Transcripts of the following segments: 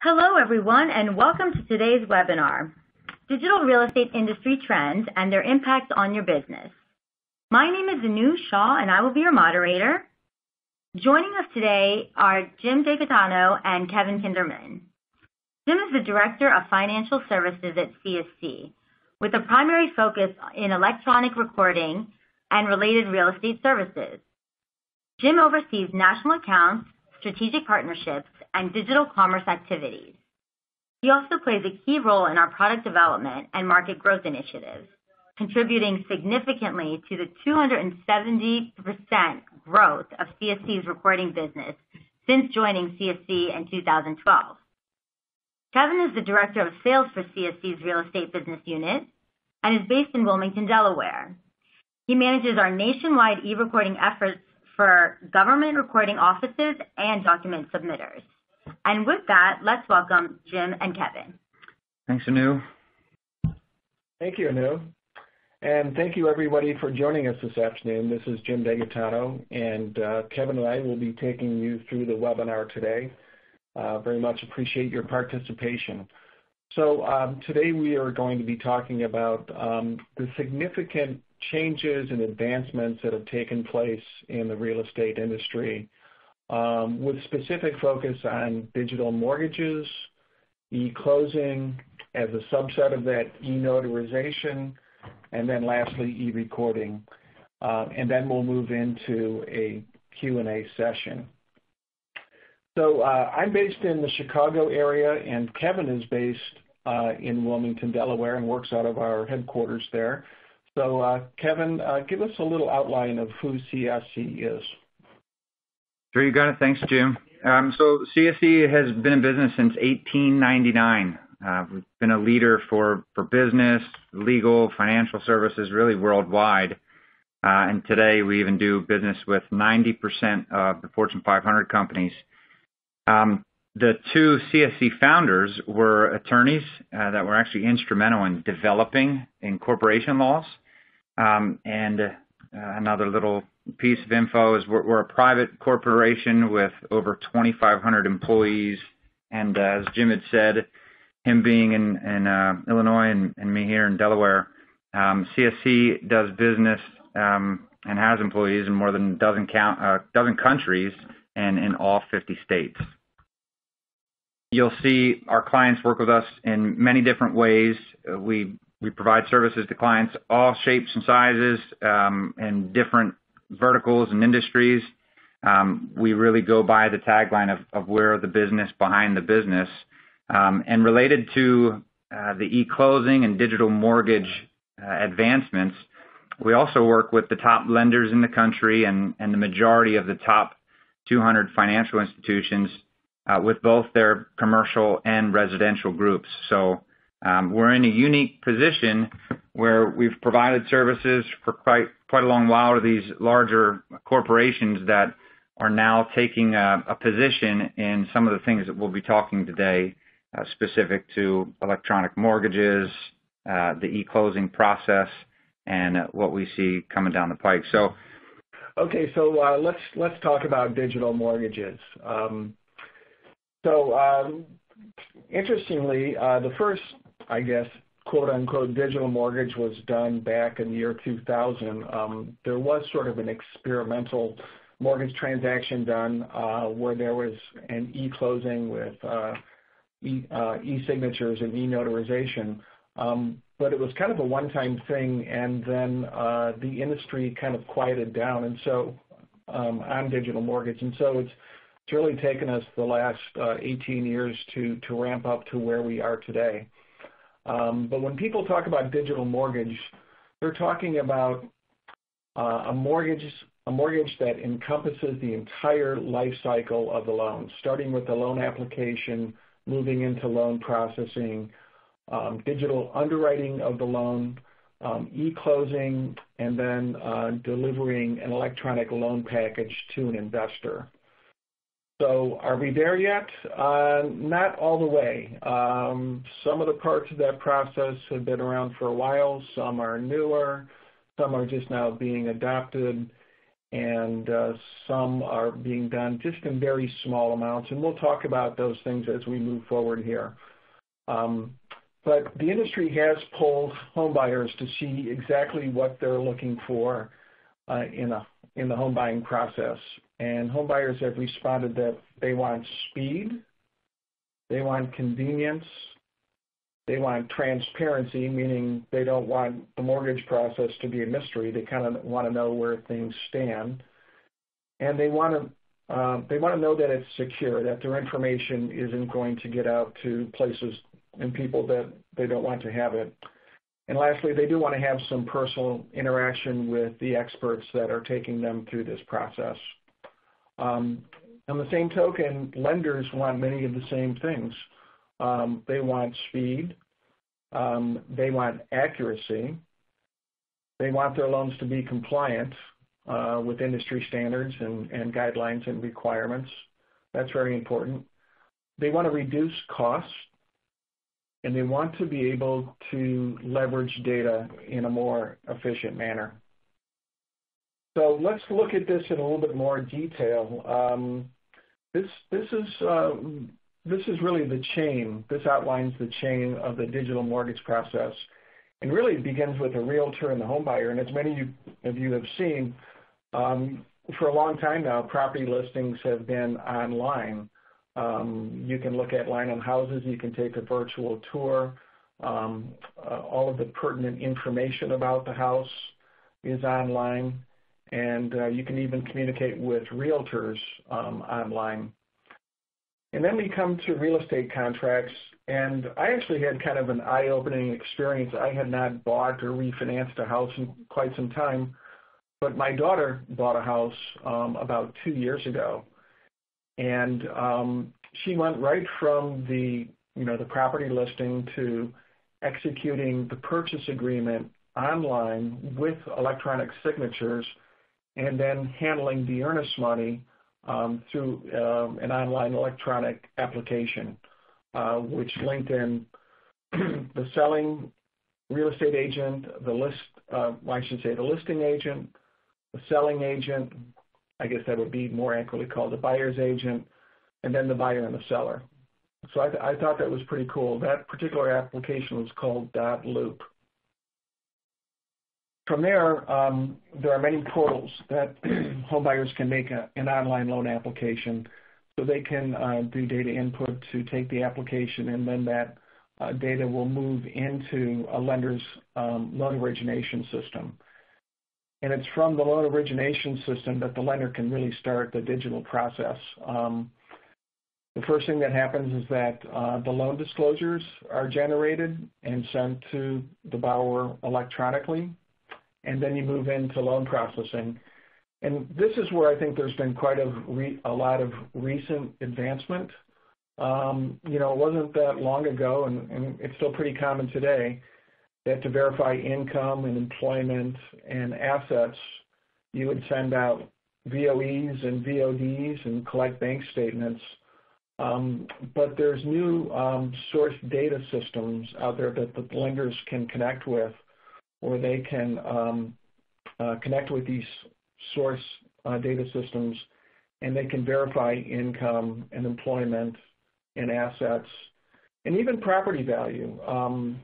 Hello, everyone, and welcome to today's webinar, Digital Real Estate Industry Trends and Their Impact on Your Business. My name is Anu Shaw and I will be your moderator. Joining us today are Jim DeGaetano and Kevin Kinderman. Jim is the Director of Financial Services at CSC, with a primary focus in electronic recording and related real estate services. Jim oversees national accounts, strategic partnerships, and digital commerce activities. He also plays a key role in our product development and market growth initiatives, contributing significantly to the 270% growth of CSC's recording business since joining CSC in 2012. Kevin is the Director of Sales for CSC's real estate business unit and is based in Wilmington, Delaware. He manages our nationwide e-recording efforts for government recording offices and document submitters. And with that, let's welcome Jim and Kevin. Thanks, Anu. Thank you, Anu. And thank you, everybody, for joining us this afternoon. This is Jim DeGaetano, and uh, Kevin and I will be taking you through the webinar today. Uh, very much appreciate your participation. So um, today we are going to be talking about um, the significant changes and advancements that have taken place in the real estate industry, Um, with specific focus on digital mortgages, e-closing as a subset of that, e-notarization, and then lastly, e-recording. Uh, and then we'll move into a Q&A session. So, uh, I'm based in the Chicago area, and Kevin is based uh, in Wilmington, Delaware, and works out of our headquarters there. So, Kevin, give us a little outline of who CSC is. Sure, you got it. Thanks, Jim. Um, so CSC has been in business since 1899. Uh, we've been a leader for business, legal, financial services, really worldwide. Uh, and today, we even do business with 90% of the Fortune 500 companies. Um, the two CSC founders were attorneys uh, that were actually instrumental in developing incorporation laws. Um, Another little piece of info is we're a private corporation with over 2,500 employees. And uh, as Jim had said, him being in uh, Illinois and me here in Delaware, um, CSC does business um, and has employees in more than a uh, dozen countries and in all 50 states. You'll see our clients work with us in many different ways. We provide services to clients all shapes and sizes, um, and different verticals and industries. Um, we really go by the tagline of we're the business behind the business. Um and related to uh, the e-closing and digital mortgage uh, advancements, we also work with the top lenders in the country and and the majority of the top 200 financial institutions, uh, with both their commercial and residential groups. Um, we're in a unique position where we've provided services for quite a long while to these larger corporations that are now taking a position in some of the things that we'll be talking today, uh, specific to electronic mortgages, uh, the e-closing process, and uh, what we see coming down the pike. So Okay. So uh let's let's talk about digital mortgages. Um, so, um, interestingly, the first, I guess, quote-unquote, "digital mortgage" was done back in the year 2000. Um, there was sort of an experimental mortgage transaction done, uh, where there was an e-closing with uh, uh, e-signatures and e-notarization. Um, but it was kind of a one-time thing, and then the industry kind of quieted down and so um, on digital mortgage. And so it's really taken us the last 18 years to, to ramp up to where we are today. Um, when people talk about digital mortgage, they're talking about uh, a mortgage a mortgage that encompasses the entire life cycle of the loan, starting with the loan application, moving into loan processing, um, digital underwriting of the loan, um, e-closing, and then uh, delivering an electronic loan package to an investor. So are we there yet? Not all the way. Some of the parts of that process have been around for a while. Some are newer. Some are just now being adopted. and uh, some are being done just in very small amounts. And we'll talk about those things as we move forward here. Um, but the industry has polled homebuyers to see exactly what they're looking for uh, in the home buying process. And homebuyers have responded that they want speed, they want convenience, they want transparency, meaning they don't want the mortgage process to be a mystery. They kind of want to know where things stand, and they want to uh, they want to know that it's secure, that their information isn't going to get out to places and people that they don't want to have it. And lastly, they do want to have some personal interaction with the experts that are taking them through this process. Um, on the same token, lenders want many of the same things. Um, they want speed. Um, they want accuracy. They want their loans to be compliant uh, with industry standards and, and guidelines and requirements. That's very important. They want to reduce costs and they want to be able to leverage data in a more efficient manner. So let's look at this in a little bit more detail. Um, this, this is uh, this is really the chain. This outlines the chain of the digital mortgage process. And really it begins with a realtor and the home buyer. And as many of you have seen, um, for a long time now, property listings have been online. Um, you can look at line on houses. You can take a virtual tour. Um, uh, all of the pertinent information about the house is online. And uh, you can even communicate with realtors um, online. And then we come to real estate contracts, and I actually had kind of an eye-opening experience. I had not bought or refinanced a house in quite some time, but my daughter bought a house um, about two years ago, and um, she went right from the you know the property listing to executing the purchase agreement online with electronic signatures, and then handling the earnest money um, through um, an online electronic application, uh, which linked in the selling real estate agent, the list, uh, I should say the listing agent, the selling agent, I guess that would be more accurately called the buyer's agent, and then the buyer and the seller. So I, th I thought that was pretty cool. That particular application was called Dot Loop. From there, um, there are many portals that homebuyers can make an online loan application. So they can uh, do data input to take the application, and then that uh, data will move into a lender's um, loan origination system. And it's from the loan origination system that the lender can really start the digital process. Um, the first thing that happens is that uh, the loan disclosures are generated and sent to the borrower electronically and then you move into loan processing. And this is where I think there's been quite a, re, a lot of recent advancement. Um, you know, it wasn't that long ago, and, and it's still pretty common today, that to verify income and employment and assets, you would send out VOEs and VODs and collect bank statements. Um, but there's new um, source data systems out there that the lenders can connect with where they can um, uh, connect with these source uh, data systems and they can verify income and employment and assets and even property value. Um,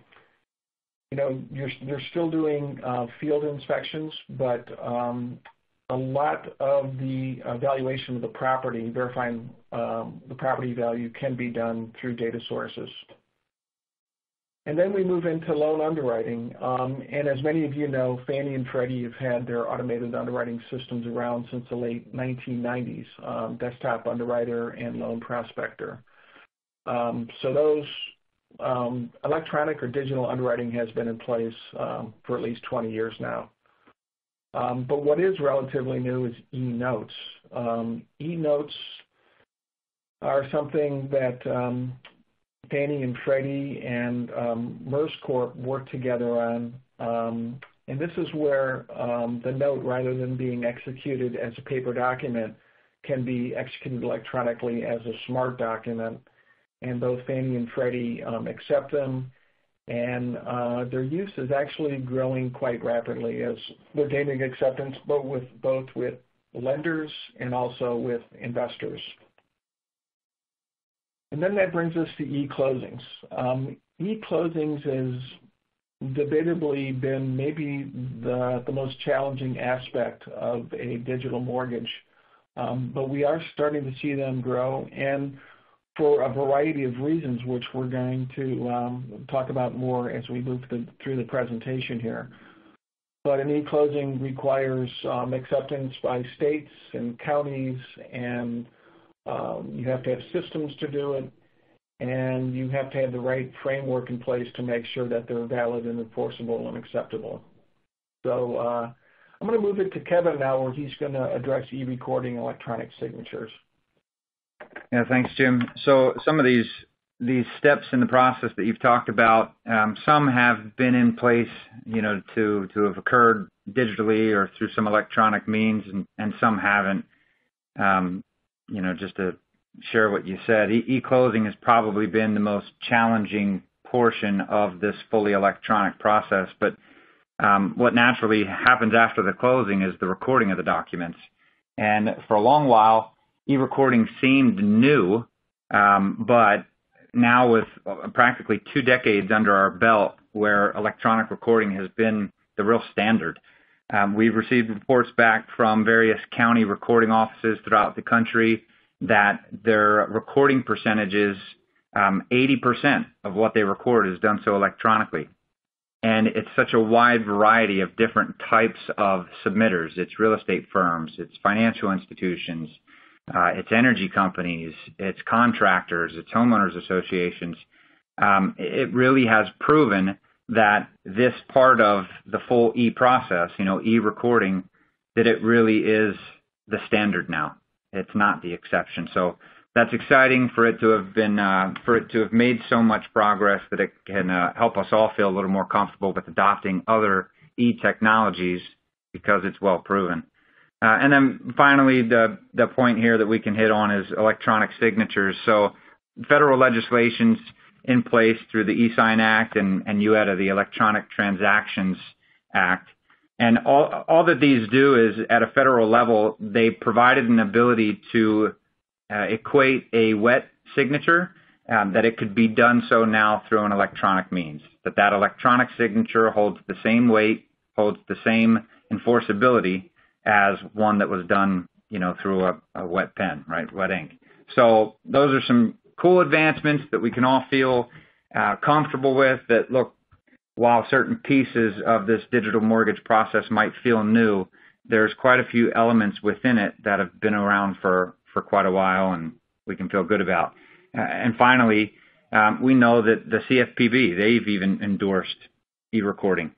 you know, you're, they're still doing uh, field inspections, but um, a lot of the evaluation of the property, verifying um, the property value can be done through data sources. And then we move into loan underwriting. Um, and as many of you know, Fannie and Freddie have had their automated underwriting systems around since the late 1990s, um, Desktop Underwriter and Loan Prospector. Um, so those um, electronic or digital underwriting has been in place um, for at least 20 years now. Um, but what is relatively new is e-notes. e-notes are something that Fannie and Freddie and um, MERS Corp work together on. Um, and this is where um, the note, rather than being executed as a paper document, can be executed electronically as a smart document. And both Fannie and Freddie um, accept them, and uh, their use is actually growing quite rapidly as they're gaining acceptance both with both with lenders and also with investors. And then that brings us to e-closings. Um, e-closings has debatably been maybe the, most challenging aspect of a digital mortgage, um, but we are starting to see them grow. And for a variety of reasons, which we're going to um, talk about more as we move through the presentation here. But an e-closing requires acceptance by states and counties, and you have to have systems to do it, and you have to have the right framework in place to make sure that they're valid and enforceable and acceptable. So uh, I'm going to move it to Kevin now, where he's going to address e-recording electronic signatures. Yeah, thanks, Jim. So some of these these steps in the process that you've talked about, um, some have been in place, you know, to to have occurred digitally or through some electronic means, and, and some haven't. You know, just to share what you said, e-closing has probably been the most challenging portion of this fully electronic process. But um, what naturally happens after the closing is the recording of the documents. And for a long while, e-recording seemed new, um, but now with practically two decades under our belt where electronic recording has been the real standard. Um, we've received reports back from various county recording offices throughout the country that their recording percentages, um, 80% of what they record is done so electronically. And it's such a wide variety of different types of submitters. It's real estate firms, it's financial institutions, uh, it's energy companies, it's contractors, it's homeowners associations. Um, it really has proven that this part of the full e-process, you know, e-recording, that it really is the standard now. It's not the exception. So that's exciting for it to have been uh, for it to have made so much progress that it can uh, help us all feel a little more comfortable with adopting other e-technologies because it's well proven. Uh, and then finally, the the point here that we can hit on is electronic signatures. So federal legislation's in place through the e-sign act and, UETA, the Electronic Transactions Act. And all, that these do is at a federal level, they provided an ability to uh, equate a wet signature um, that it could be done so now through an electronic means. That that electronic signature holds the same weight, holds the same enforceability as one that was done, you know, through a, a wet pen, right, wet ink. So those are some cool advancements that we can all feel uh, comfortable with. That look, while certain pieces of this digital mortgage process might feel new, there's quite a few elements within it that have been around for for quite a while, and we can feel good about. Uh, and finally, um, we know that the CFPB they've even endorsed e-recording.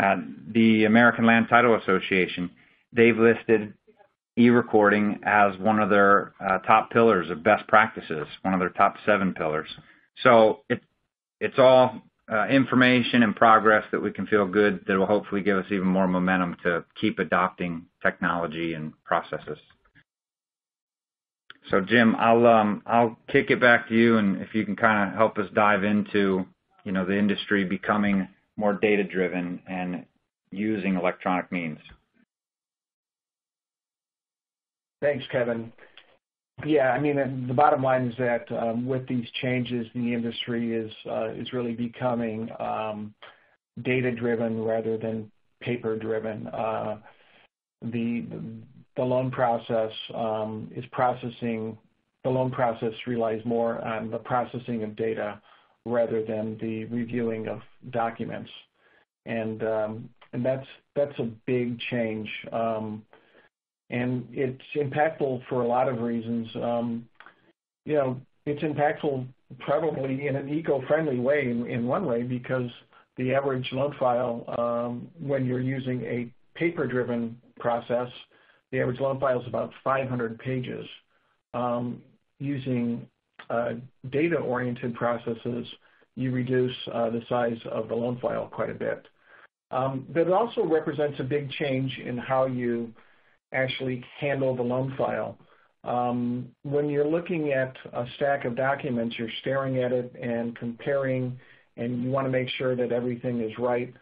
Uh, the American Land Title Association they've listed e-recording as one of their uh, top pillars of best practices, one of their top seven pillars. So it, it's all uh, information and progress that we can feel good that will hopefully give us even more momentum to keep adopting technology and processes. So Jim, I'll um, I'll kick it back to you, and if you can kind of help us dive into you know the industry becoming more data driven and using electronic means. Thanks, Kevin. Yeah, I mean, the bottom line is that um, with these changes, the industry is uh, is really becoming um, data-driven rather than paper-driven. Uh, the the loan process um, is processing. The loan process relies more on the processing of data rather than the reviewing of documents, and and that's that's a big change. And it's impactful for a lot of reasons. Um, you know, it's impactful probably in an eco-friendly way in, one way because the average loan file, um, when you're using a paper-driven process, the average loan file is about 500 pages. Um, using uh, data-oriented processes, you reduce uh, the size of the loan file quite a bit. But it also represents a big change in how you actually handle the loan file. Um, when you're looking at a stack of documents, you're staring at it and comparing, and you want to make sure that everything is right.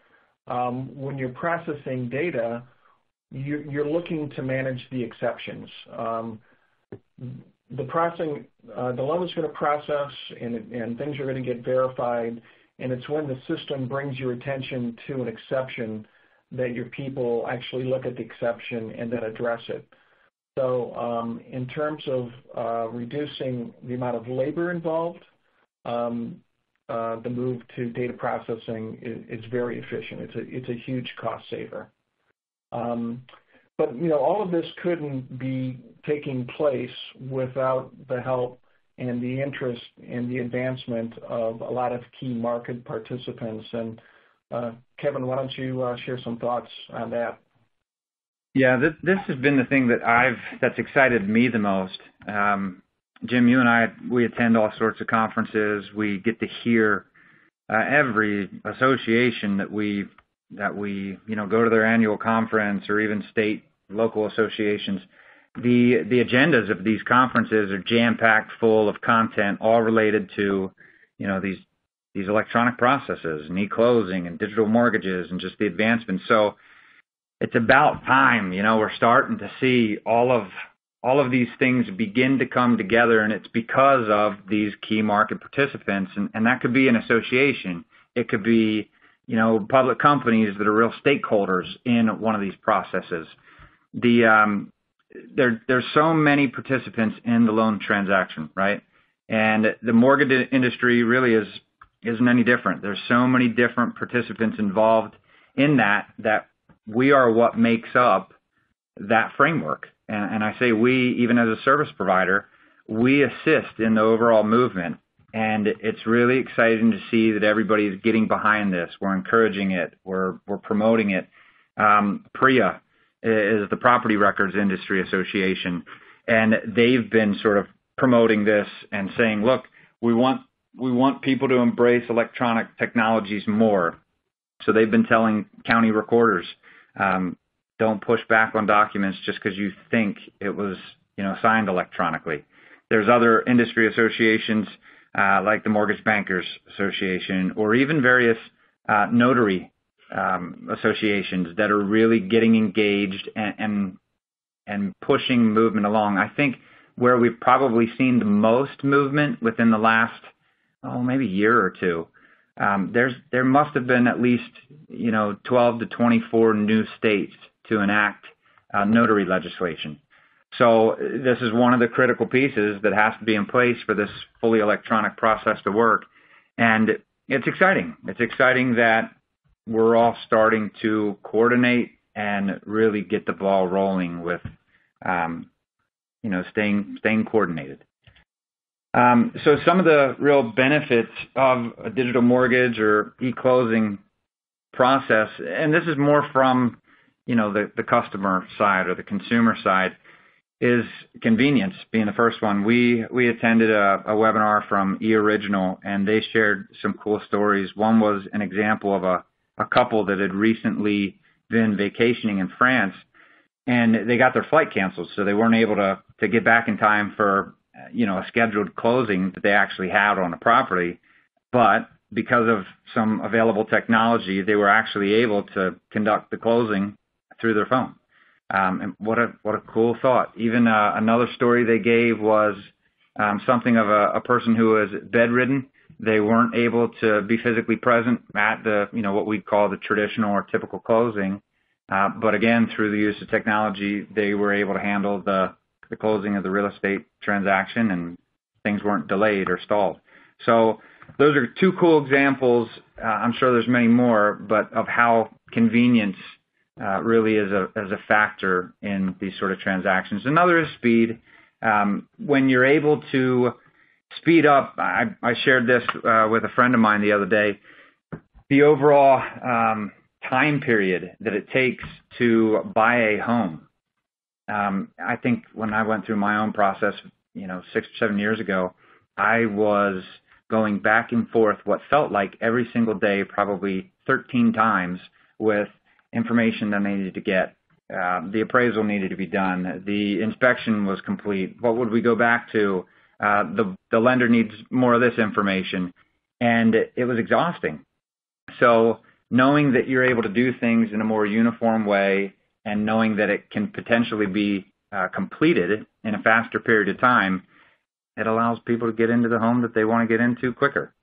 Um, when you're processing data, you're looking to manage the exceptions. The processing, uh, the loan is going to process, and things are going to get verified, and it's when the system brings your attention to an exception that your people actually look at the exception and then address it. So um, in terms of uh, reducing the amount of labor involved, um, uh, the move to data processing is very efficient. It's a huge cost saver. Um, but you know, all of this couldn't be taking place without the help and the interest and the advancement of a lot of key market participants. Kevin, why don't you uh, share some thoughts on that? Yeah. This has been the thing that I've that's excited me the most. Um, Jim, you and I, we attend all sorts of conferences. We get to hear uh, every association that we that we, you know, go to their annual conference or even state local associations. The agendas of these conferences are jam-packed full of content, all related to you know these electronic processes and e-closing and digital mortgages and just the advancement. So it's about time. You know, we're starting to see all of all of these things begin to come together, and it's because of these key market participants. And, and that could be an association. It could be you know, public companies that are real stakeholders in one of these processes. The um, there There's so many participants in the loan transaction, right? And the mortgage industry really isn't any different. There's so many different participants involved in that that we are what makes up that framework. And, and I say we, even as a service provider, we assist in the overall movement, and it's really exciting to see that everybody's getting behind this. We're encouraging it. We're we're promoting it. Um, PRIA is the Property Records Industry Association, and they've been sort of promoting this and saying, "Look, we want people to embrace electronic technologies more." So they've been telling county recorders, um, "Don't push back on documents just because you think it was you know, signed electronically." There's other industry associations, uh, like the Mortgage Bankers Association or even various uh, notary um, associations that are really getting engaged and and pushing movement along. I think where we've probably seen the most movement within the last, Oh, maybe a year or two, um, There's there must have been at least you know 12 to 24 new states to enact uh, notary legislation. So uh, this is one of the critical pieces that has to be in place for this fully electronic process to work. And it's exciting. It's exciting that we're all starting to coordinate and really get the ball rolling with um, you know, staying staying coordinated. Um, some of the real benefits of a digital mortgage or e-closing process, and this is more from you know, the customer side or the consumer side, is convenience being the first one. We we attended a webinar from eOriginal, and they shared some cool stories. One was an example of a couple that had recently been vacationing in France, and they got their flight canceled, so they weren't able to get back in time for Uh, a scheduled closing that they actually had on a property. But because of some available technology, they were actually able to conduct the closing through their phone. Um, and what a what a cool thought. Even uh, another story they gave was um, something of a person who was bedridden. They weren't able to be physically present at the you know what we'd call the traditional or typical closing. Uh, but again, through the use of technology, they were able to handle the closing of the real estate transaction, and things weren't delayed or stalled. So those are two cool examples. Uh, I'm sure there's many more, but of how convenience uh, really is a factor in these sort of transactions. Another is speed. Um, when you're able to speed up, I shared this uh, with a friend of mine the other day, the overall um, time period that it takes to buy a home. Um, I think when I went through my own process you know, six or seven years ago, I was going back and forth what felt like every single day, probably 13 times, with information that I needed to get. Uh, the appraisal needed to be done. The inspection was complete. What would we go back to? Uh, the lender needs more of this information. And it was exhausting. So knowing that you're able to do things in a more uniform way and knowing that it can potentially be uh, completed in a faster period of time, it allows people to get into the home that they want to get into quicker.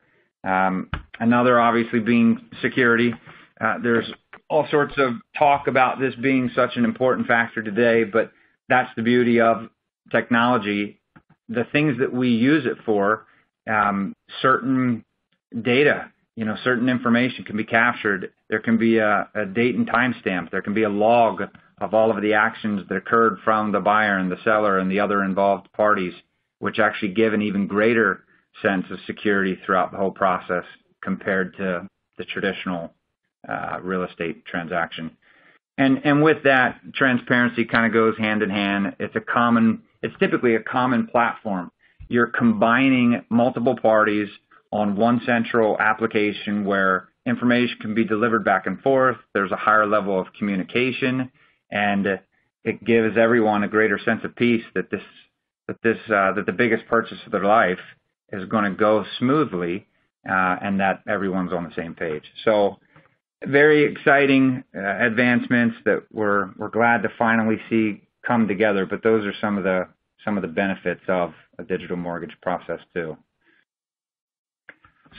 Um, another obviously being security. Uh, there's all sorts of talk about this being such an important factor today, but that's the beauty of technology. The things that we use it for, um, certain data, certain information can be captured. There can be a date and timestamp. There can be a log of all of the actions that occurred from the buyer and the seller and the other involved parties, which actually give an even greater sense of security throughout the whole process compared to the traditional uh, real estate transaction. And, and with that, transparency kind of goes hand in hand. It's a common, it's typically a common platform. You're combining multiple parties on one central application where information can be delivered back and forth. There's a higher level of communication, and it gives everyone a greater sense of peace that this that this uh, that the biggest purchase of their life is going to go smoothly, and that everyone's on the same page. So. Very exciting advancements that we're we're glad to finally see come together, but those are some of the some of the benefits of a digital mortgage process, too.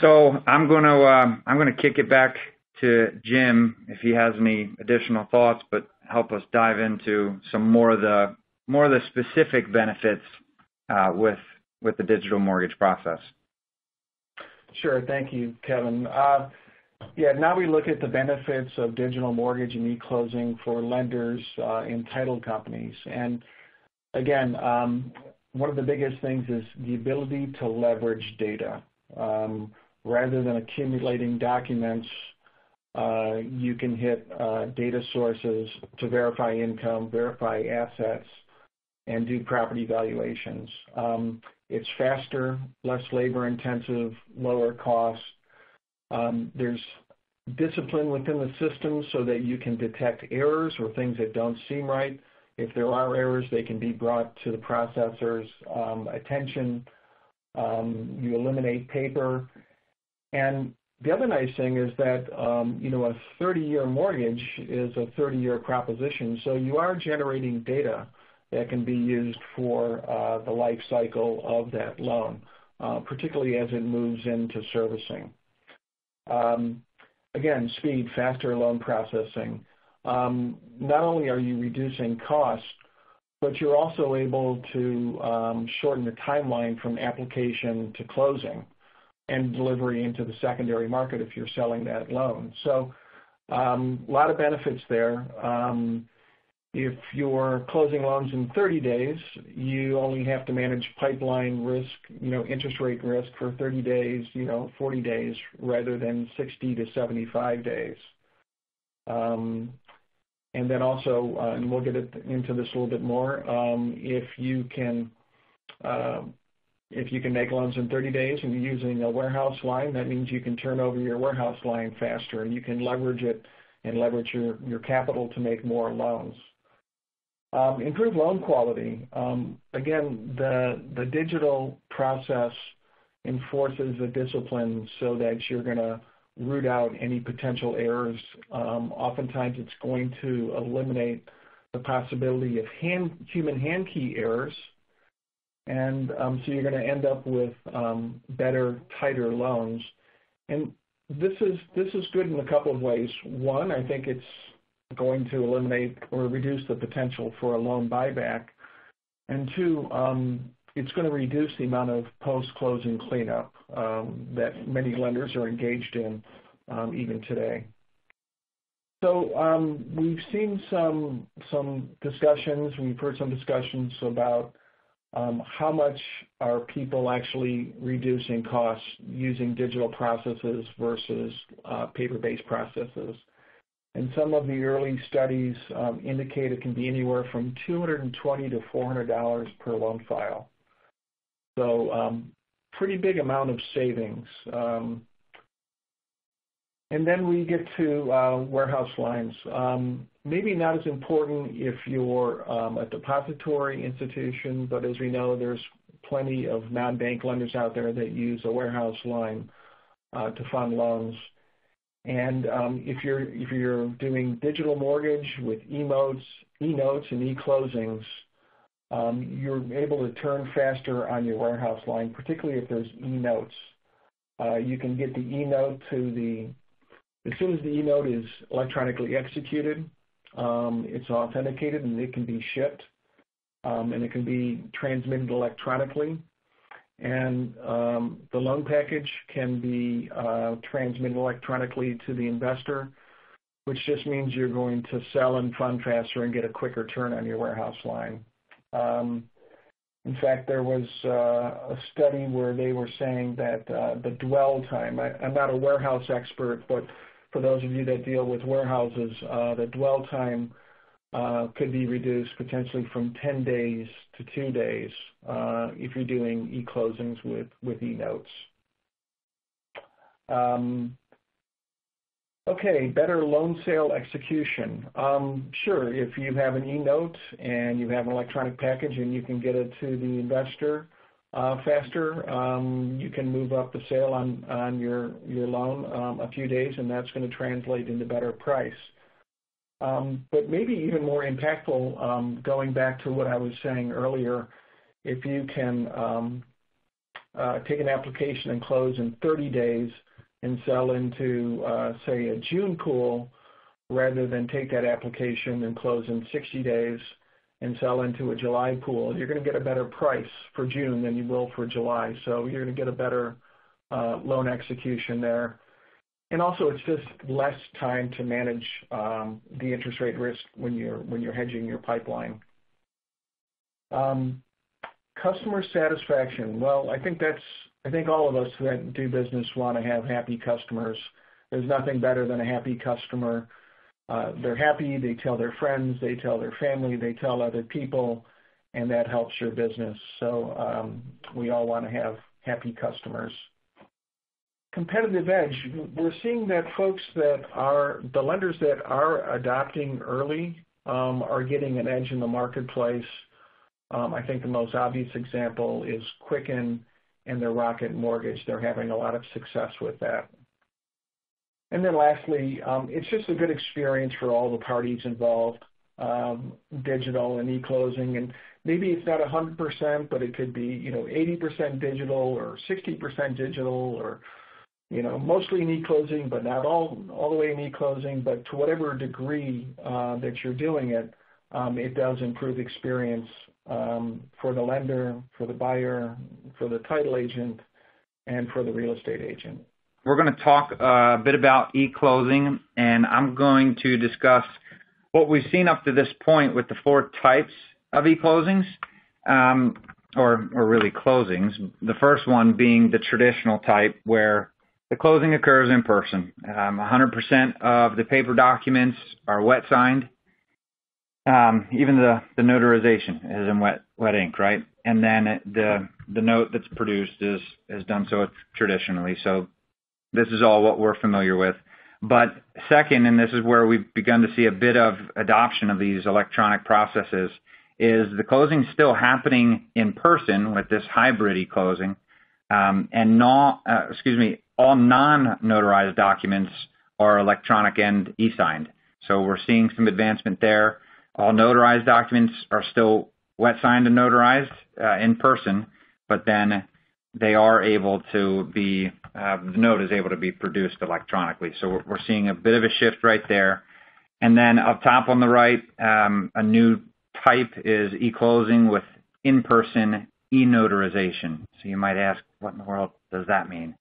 I'm going to uh I'm gonna kick it back to Jim if he has any additional thoughts, but help us dive into some more of the more of the specific benefits uh, with with the digital mortgage process. Sure. Thank you, Kevin. Uh, yeah, now we look at the benefits of digital mortgage and e-closing for lenders uh, and title companies. And again, um, one of the biggest things is the ability to leverage data. Um, Rather than accumulating documents, uh, you can hit uh, data sources to verify income, verify assets, and do property valuations. Um, it's faster, less labor-intensive, lower cost. Um, there's discipline within the system so that you can detect errors or things that don't seem right. If there are errors, they can be brought to the processor's um, attention. You eliminate paper. And the other nice thing is that um, you know a 30-year mortgage is a 30-year proposition, so you are generating data that can be used for uh, the life cycle of that loan, uh, particularly as it moves into servicing. Um, Again, speed, faster loan processing. Um, Not only are you reducing costs, but you're also able to shorten the timeline from application to closing and delivery into the secondary market if you're selling that loan. So a lot of benefits there. Um, if you're closing loans in 30 days, you only have to manage pipeline risk, you know, interest rate risk for 30 days, you know, 40 days, rather than 60 to 75 days. Um, and then also, uh, and we'll get into this a little bit more, um, if you can uh, make loans in 30 days and you're using a warehouse line, that means you can turn over your warehouse line faster, and you can leverage it and leverage your your capital to make more loans. Um, improve loan quality. Um, again, the the digital process enforces the discipline so that you're going to root out any potential errors. Um, oftentimes, it's going to eliminate the possibility of human hand key errors. Um, you're going to end up with um, better, tighter loans. And this is this is good in a couple of ways. One, I think it's going to eliminate or reduce the potential for a loan buyback. And Two, um, it's going to reduce the amount of post-closing cleanup that many lenders are engaged in even today. So um, we've seen some some discussions, we've heard some discussions about Um, how much are people actually reducing costs using digital processes versus uh, paper-based processes. And some of the early studies um, indicate it can be anywhere from $220-$400 per loan file. So um, pretty big amount of savings. And then we get to uh, warehouse lines. Maybe not as important if you're a depository institution, but as we know, there's plenty of non-bank lenders out there that use a warehouse line to fund loans. And um, if you're if you're doing digital mortgage with e-notes, e-notes and e-closings, um, you're able to turn faster on your warehouse line, particularly if there's e-notes. Uh, you can get the e-note to the as soon as the e-note is electronically executed, um, it's authenticated and it can be shipped, um, and it can be transmitted electronically. And um, the loan package can be uh, transmitted electronically to the investor, which just means you're going to sell and fund faster and get a quicker turn on your warehouse line. Um, in fact, there was uh, a study where they were saying that uh, the dwell time, I, I'm not a warehouse expert, but for those of you that deal with warehouses, uh, the dwell time uh, could be reduced potentially from 10 days to two days uh, if you're doing e-closings with, e-notes. Um, okay, better loan sale execution. Um, sure, if you have an e-note and you have an electronic package and you can get it to the investor, faster, um, you can move up the sale on, on your, your loan um, a few days, and that's going to translate into better price. Um, but maybe even more impactful, um, going back to what I was saying earlier, if you can um, uh, take an application and close in 30 days and sell into, uh, say, a June pool, rather than take that application and close in 60 days, and sell into a July pool, you're going to get a better price for June than you will for July. So you're going to get a better uh, loan execution there. And also, it's just less time to manage um, the interest rate risk when you're when you're hedging your pipeline. Um, customer satisfaction. Well, I think that's I think all of us that do business want to have happy customers. There's nothing better than a happy customer uh, they're happy, they tell their friends, they tell their family, they tell other people, and that helps your business. So um, we all want to have happy customers. Competitive edge, we're seeing that folks that are, the lenders that are adopting early um, are getting an edge in the marketplace. Um, I think the most obvious example is Quicken and their Rocket Mortgage. They're having a lot of success with that. And then lastly, um, it's just a good experience for all the parties involved, um, digital and e-closing. And maybe it's not 100%, but it could be, you know, 80% digital or 60% digital or, you know, mostly in e-closing, but not all, all the way in e-closing. But to whatever degree uh, that you're doing it, um, it does improve experience um, for the lender, for the buyer, for the title agent, and for the real estate agent we're going to talk uh, a bit about e-closing, and I'm going to discuss what we've seen up to this point with the four types of e-closings, um, or, or really closings. The first one being the traditional type where the closing occurs in person. Um, 100% of the paper documents are wet signed. Um, even the, the notarization is in wet wet ink, right? And then the the note that's produced is is done so traditionally. So this is all what we're familiar with. But second, and this is where we've begun to see a bit of adoption of these electronic processes, is the closing still happening in person with this hybrid e-closing, um, and not, uh, excuse me, all non-notarized documents are electronic and e-signed. So we're seeing some advancement there. All notarized documents are still wet signed and notarized uh, in person, but then they are able to be the note is able to be produced electronically. So we're, we're seeing a bit of a shift right there. And then up top on the right, um, a new type is e-closing with in-person e-notarization. So you might ask, what in the world does that mean?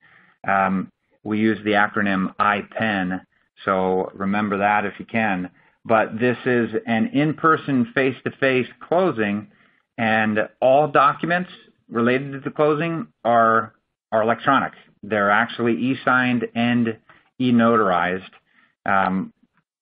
Um, we use the acronym IPEN, so remember that if you can. But this is an in-person face-to-face closing, and all documents related to the closing are are electronic. They're actually e-signed and e-notarized, um,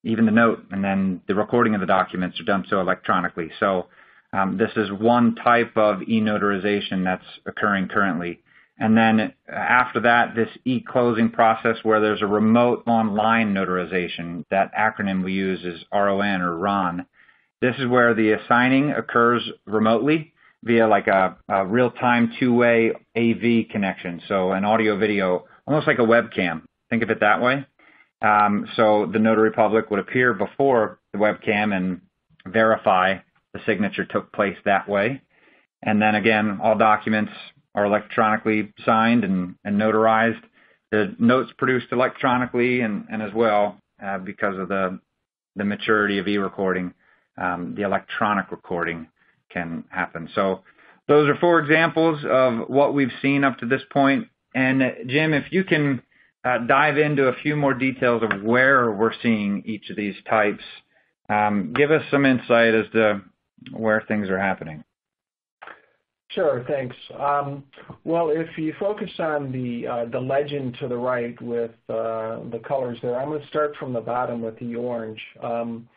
even the note, and then the recording of the documents are done so electronically. So um, this is one type of e-notarization that's occurring currently. And then after that, this e-closing process where there's a remote online notarization. That acronym we use is RON or RON. This is where the assigning occurs remotely via like a, a real-time two-way AV connection, so an audio video, almost like a webcam. Think of it that way. So the notary public would appear before the webcam and verify the signature took place that way. And then again, all documents are electronically signed and, and notarized. The notes produced electronically and, and as well uh, because of the the maturity of e-recording, um, the electronic recording can happen. So those are four examples of what we've seen up to this point. And Jim, if you can uh, dive into a few more details of where we're seeing each of these types, um, give us some insight as to where things are happening. Sure, thanks. Um, well, if you focus on the uh, the legend to the right with uh, the colors there, I'm going to start from the bottom with the orange. Um,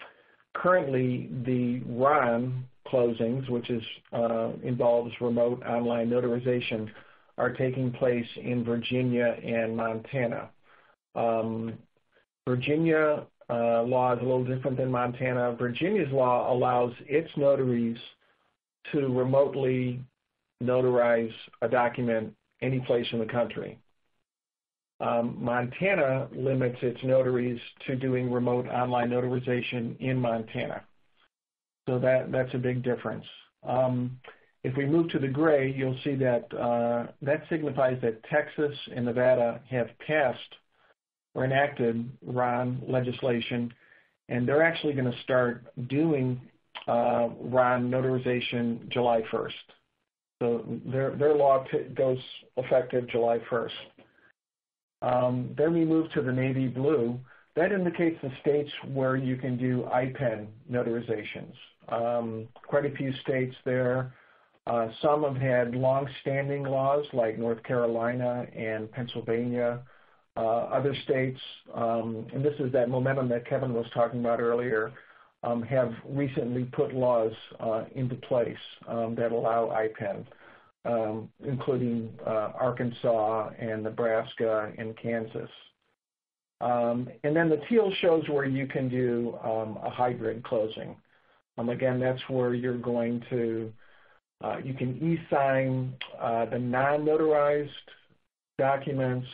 currently, the RON closings, which is uh, involves remote online notarization, are taking place in Virginia and Montana. Um, Virginia uh, law is a little different than Montana. Virginia's law allows its notaries to remotely notarize a document any place in the country. Um, Montana limits its notaries to doing remote online notarization in Montana. So that, that's a big difference. Um, if we move to the gray, you'll see that uh, that signifies that Texas and Nevada have passed or enacted RON legislation, and they're actually going to start doing uh, RON notarization July 1st. So their, their law goes effective July 1st. Um, then we move to the navy blue. That indicates the states where you can do IPEN notarizations. Um, quite a few states there. Uh, some have had long-standing laws like North Carolina and Pennsylvania. Uh, other states, um, and this is that momentum that Kevin was talking about earlier, um, have recently put laws uh, into place um, that allow IPEN, um, including uh, Arkansas and Nebraska and Kansas. Um, and then the teal shows where you can do um, a hybrid closing. Again, that's where you're going to, uh, you can e-sign uh, the non-notarized documents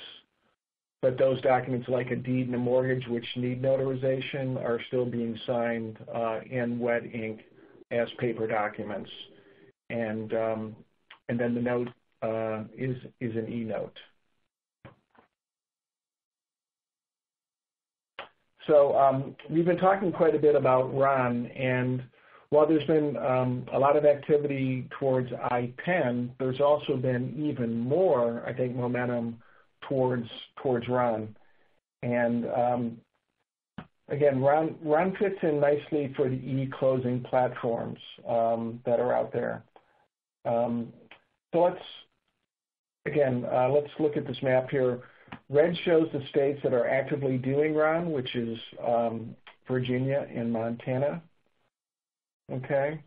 but those documents like a deed and a mortgage which need notarization are still being signed uh, in wet ink as paper documents. And, um, and then the note uh, is, is an e-note. So um, we've been talking quite a bit about RON, and while there's been um, a lot of activity towards IPEN, there's also been even more, I think, momentum towards towards RON. And um, again, RON, RON fits in nicely for the e-closing platforms um, that are out there. Um, so let's again uh, let's look at this map here. Red shows the states that are actively doing RON, which is um, Virginia and Montana. Okay.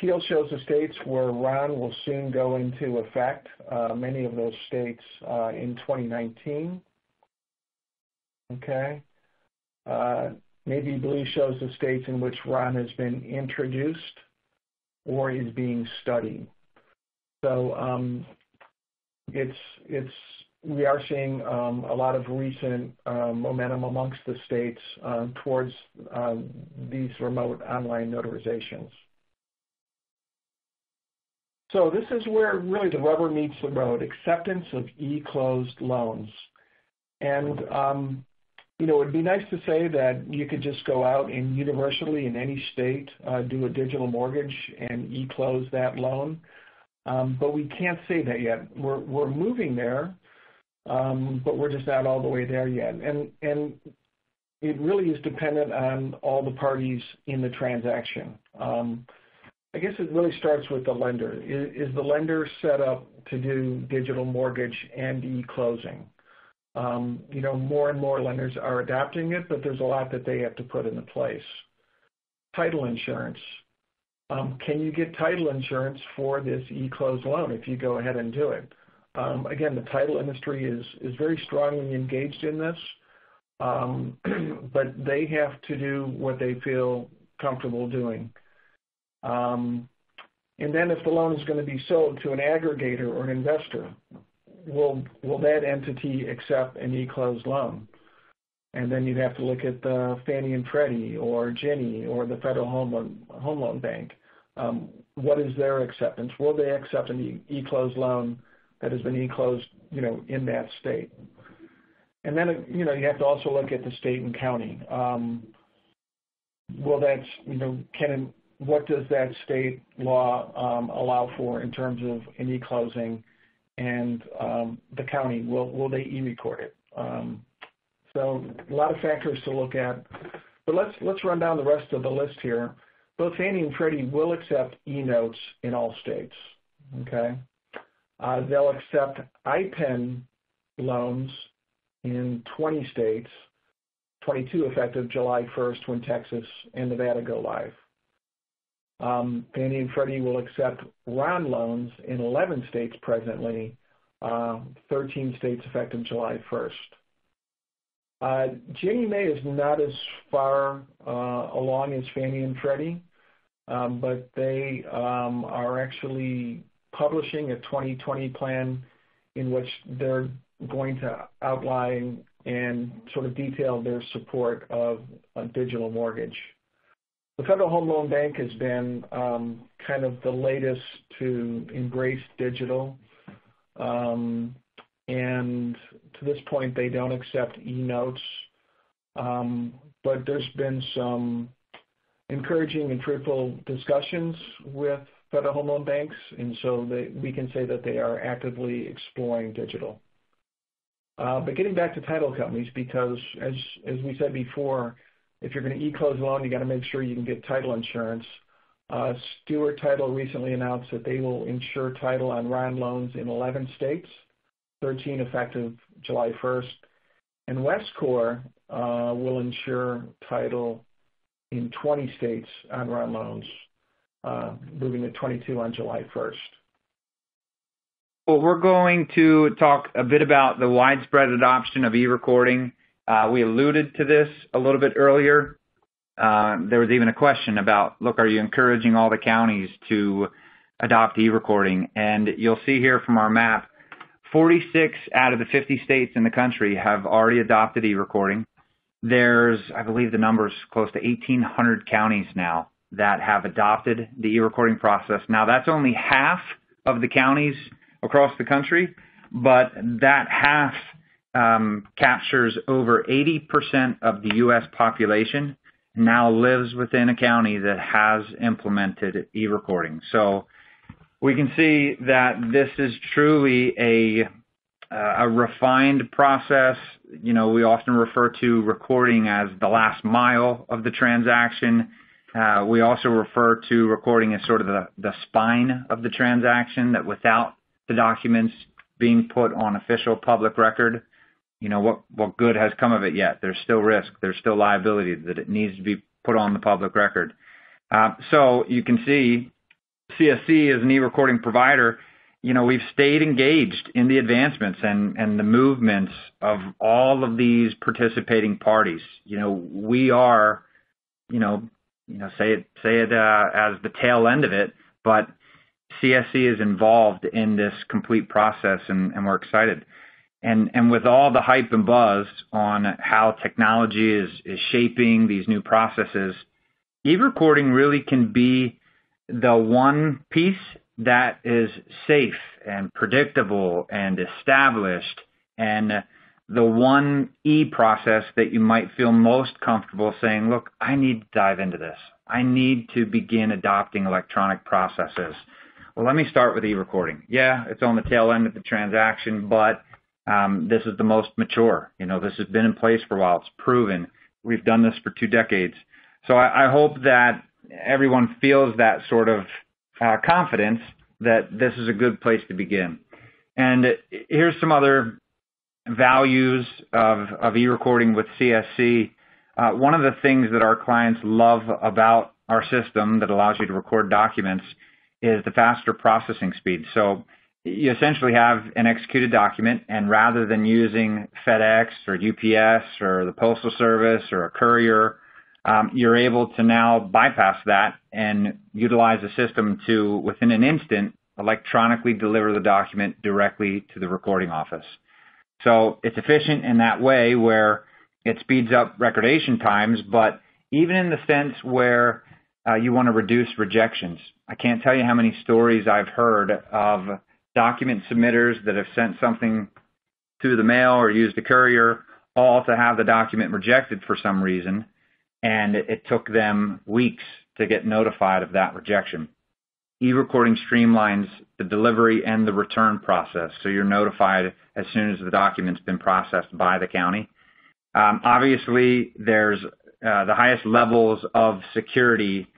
Teal shows the states where RON will soon go into effect, uh, many of those states uh, in 2019. Okay. Uh, blue shows the states in which RON has been introduced or is being studied. So um, it's it's we are seeing um, a lot of recent uh, momentum amongst the states uh, towards um, these remote online notarizations. So this is where really the rubber meets the road, acceptance of e-closed loans. And, um, you know, it'd be nice to say that you could just go out and universally in any state uh, do a digital mortgage and e-close that loan. Um, but we can't say that yet. We're, we're moving there, um, but we're just not all the way there yet. And, and it really is dependent on all the parties in the transaction. Um, I guess it really starts with the lender. Is, is the lender set up to do digital mortgage and e-closing? Um, you know, more and more lenders are adapting it, but there's a lot that they have to put into place. Title insurance. Um, can you get title insurance for this e-closed loan if you go ahead and do it? Um, again, the title industry is, very strongly engaged in this, um, but they have to do what they feel comfortable doing. Um, and then if the loan is going to be sold to an aggregator or an investor, will, will that entity accept an e-closed loan? And then you have to look at Fannie and Freddie or Ginnie or the Federal Home Loan, Home Loan Bank. What is their acceptance? Will they accept an e-closed loan that has been e-closed, you know, in that state? And then, you know, you have to also look at the state and county. Um, will that, you know, can what does that state law um, allow for in terms of an e-closing, and um, the county will will they e-record it? Um, so a lot of factors to look at. But let's let's run down the rest of the list here. Both Fannie and Freddie will accept e-notes in all states. Okay, uh, they'll accept IPEN loans in 20 states, 22 effective July 1st when Texas and Nevada go live. Um, Fannie and Freddie will accept RON loans in 11 states presently, uh, 13 states effective July 1st. Uh, Ginnie is not as far uh, along as Fannie and Freddie, um, but they um, are actually publishing a 2020 plan in which they're going to outline and sort of detail their support of a digital mortgage. The Federal Home Loan Bank has been um, kind of the latest to embrace digital. Um, and to this point, they don't accept e-notes. Um, but there's been some encouraging and fruitful discussions with Federal Home Loan Banks, and so they, we can say that they are actively exploring digital. Uh, but getting back to title companies, because as, as we said before, if you're going to e-close a loan, you got to make sure you can get title insurance. Uh, Stewart Title recently announced that they will insure title on RON loans in 11 states, 13 effective July 1st. And Westcor uh, will insure title in 20 states on RON loans, moving to 22 on July 1st. Well, we're going to talk a bit about the widespread adoption of e-recording uh, we alluded to this a little bit earlier. Uh, there was even a question about, look, are you encouraging all the counties to adopt e-recording? And you'll see here from our map, 46 out of the 50 states in the country have already adopted e-recording. There's, I believe the number's close to 1,800 counties now that have adopted the e-recording process. Now, that's only half of the counties across the country, but that half um, captures over 80% of the U.S. population now lives within a county that has implemented e-recording. So we can see that this is truly a a refined process. You know, we often refer to recording as the last mile of the transaction. Uh, we also refer to recording as sort of the, the spine of the transaction, that without the documents being put on official public record, you know, what, what good has come of it yet? There's still risk. There's still liability that it needs to be put on the public record. Uh, so you can see CSC as an e-recording provider, you know, we've stayed engaged in the advancements and, and the movements of all of these participating parties. You know, we are, you know, you know, say it, say it uh, as the tail end of it, but CSC is involved in this complete process and, and we're excited. And, and with all the hype and buzz on how technology is, is shaping these new processes, e-recording really can be the one piece that is safe and predictable and established and the one E process that you might feel most comfortable saying, look, I need to dive into this. I need to begin adopting electronic processes. Well, let me start with e-recording. Yeah, it's on the tail end of the transaction, but um, this is the most mature. You know, this has been in place for a while. It's proven. We've done this for two decades. So I, I hope that everyone feels that sort of uh, confidence that this is a good place to begin. And here's some other values of, e-recording with CSC. Uh, one of the things that our clients love about our system that allows you to record documents is the faster processing speed. So you essentially have an executed document, and rather than using FedEx or UPS or the Postal Service or a courier, um, you're able to now bypass that and utilize the system to, within an instant, electronically deliver the document directly to the recording office. So it's efficient in that way where it speeds up recordation times, but even in the sense where uh, you want to reduce rejections. I can't tell you how many stories I've heard of document submitters that have sent something through the mail or used a courier, all to have the document rejected for some reason, and it took them weeks to get notified of that rejection. E-recording streamlines the delivery and the return process, so you're notified as soon as the document's been processed by the county. Um, obviously, there's uh, the highest levels of security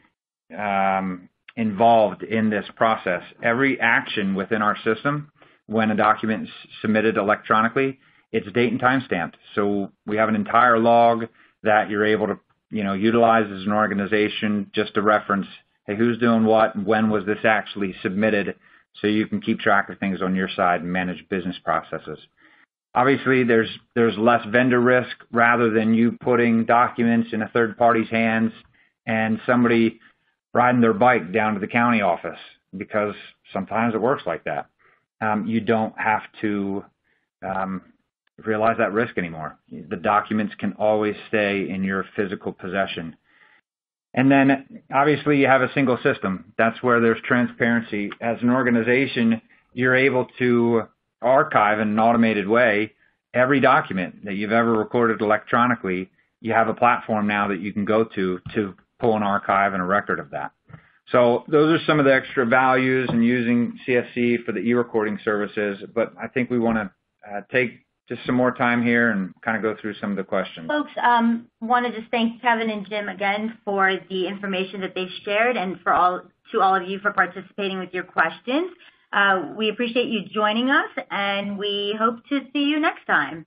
um, involved in this process. Every action within our system, when a document is submitted electronically, it's date and time stamped. So we have an entire log that you're able to, you know, utilize as an organization just to reference, hey, who's doing what, when was this actually submitted, so you can keep track of things on your side and manage business processes. Obviously, there's there's less vendor risk rather than you putting documents in a third party's hands and somebody riding their bike down to the county office because sometimes it works like that. Um, you don't have to um, realize that risk anymore. The documents can always stay in your physical possession. And then obviously you have a single system. That's where there's transparency. As an organization, you're able to archive in an automated way every document that you've ever recorded electronically. You have a platform now that you can go to to pull an archive and a record of that. So those are some of the extra values in using CSC for the e-recording services, but I think we want to uh, take just some more time here and kind of go through some of the questions. Folks, um, want to just thank Kevin and Jim again for the information that they've shared and for all to all of you for participating with your questions. Uh, we appreciate you joining us, and we hope to see you next time.